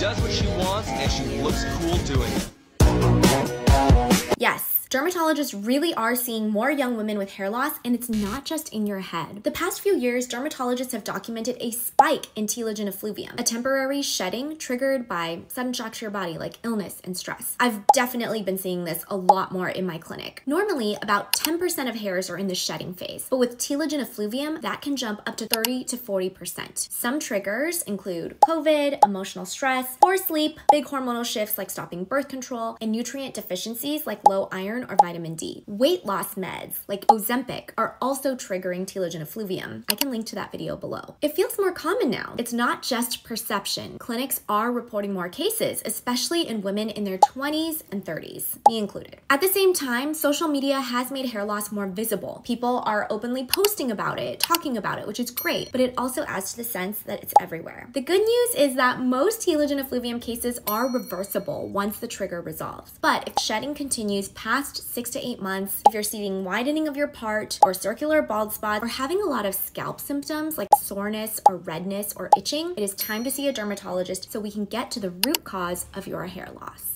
does what she wants and she looks cool doing it. Dermatologists really are seeing more young women with hair loss, and it's not just in your head. The past few years, dermatologists have documented a spike in telogen effluvium, a temporary shedding triggered by sudden shock to your body like illness and stress. I've definitely been seeing this a lot more in my clinic. Normally, about 10% of hairs are in the shedding phase, but with telogen effluvium, that can jump up to 30 to 40%. Some triggers include COVID, emotional stress, poor sleep, big hormonal shifts like stopping birth control, and nutrient deficiencies like low iron iron or vitamin D. Weight loss meds like Ozempic are also triggering telogen effluvium. I can link to that video below. It feels more common now. It's not just perception. Clinics are reporting more cases, especially in women in their 20s and 30s, me included. At the same time, social media has made hair loss more visible. People are openly posting about it, talking about it, which is great, but it also adds to the sense that it's everywhere. The good news is that most telogen effluvium cases are reversible once the trigger resolves. But if shedding continues past past six to eight months, if you're seeing widening of your part or circular bald spots or having a lot of scalp symptoms like soreness or redness or itching, it is time to see a dermatologist so we can get to the root cause of your hair loss.